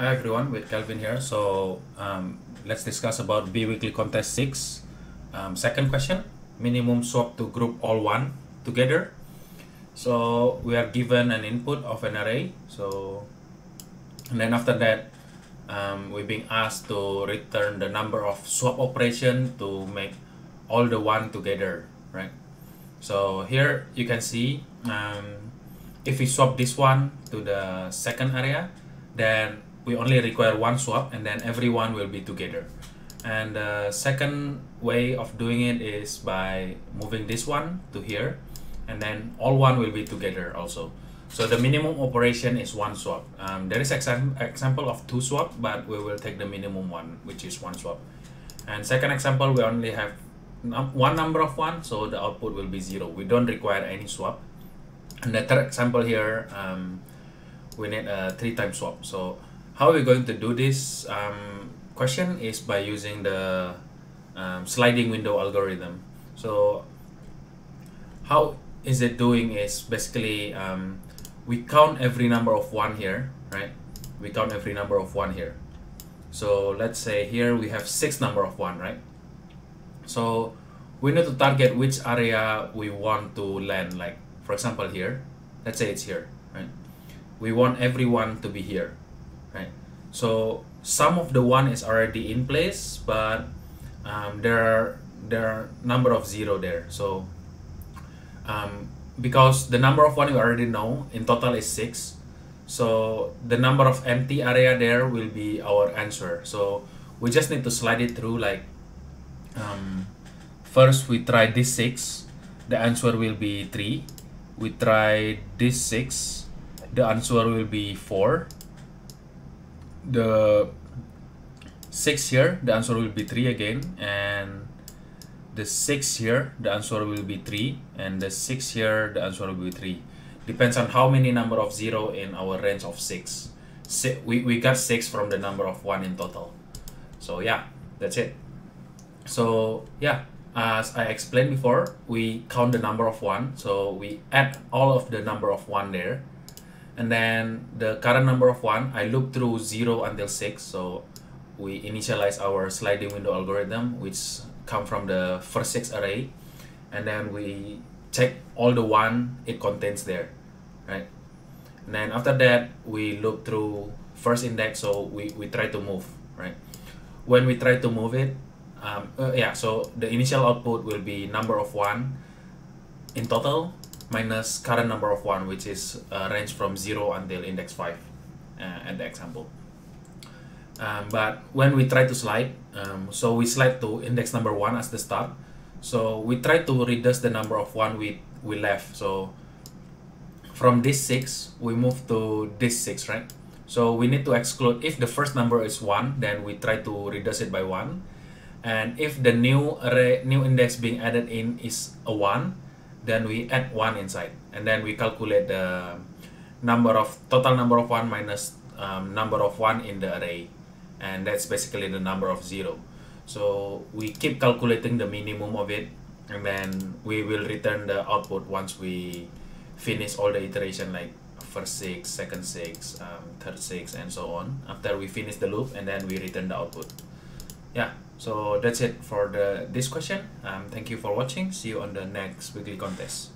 Hi everyone, with Kelvin here. So um, let's discuss about Biweekly Contest 6. Um, second question, minimum swap to group all one together. So we are given an input of an array. So and then after that, um, we're being asked to return the number of swap operation to make all the one together, right? So here you can see um, if we swap this one to the second area, then we only require one swap and then everyone will be together. And the second way of doing it is by moving this one to here and then all one will be together also. So the minimum operation is one swap. Um, there is exam example of two swap, but we will take the minimum one, which is one swap. And second example, we only have num one number of one, so the output will be zero. We don't require any swap. And the third example here, um, we need a three time swap. So how we're going to do this um, question is by using the um, sliding window algorithm. So how is it doing is basically um, we count every number of one here, right? We count every number of one here. So let's say here we have six number of one, right? So we need to target which area we want to land. Like for example here, let's say it's here, right? We want everyone to be here? So some of the one is already in place, but um, there are there are number of zero there. So um, because the number of one we already know in total is six. So the number of empty area there will be our answer. So we just need to slide it through like um, first we try this six. The answer will be three. We try this six. The answer will be four the six here the answer will be three again and the 6 here the answer will be 3 and the 6 here the answer will be 3 depends on how many number of 0 in our range of 6 we, we got 6 from the number of 1 in total. So yeah that's it. So yeah as I explained before we count the number of 1 so we add all of the number of 1 there and then the current number of 1 I loop through 0 until 6 so we initialize our sliding window algorithm which come from the first six array. And then we check all the one it contains there right? And then after that we loop through first index so we, we try to move right? When we try to move it um, uh, yeah so the initial output will be number of one in total minus current number of one which is uh, range from 0 until index 5 uh, at the example. Um, but when we try to slide um, so we slide to index number one as the start. So we try to reduce the number of one we we left. So from this six we move to this six right? So we need to exclude if the first number is one then we try to reduce it by one. And if the new array new index being added in is a one then we add one inside. And then we calculate the number of total number of one minus um, number of one in the array. And that's basically the number of zero. So we keep calculating the minimum of it. And then we will return the output once we finish all the iteration like first six second six um, third six and so on. After we finish the loop and then we return the output yeah so that's it for the this question. Um, thank you for watching. See you on the next weekly contest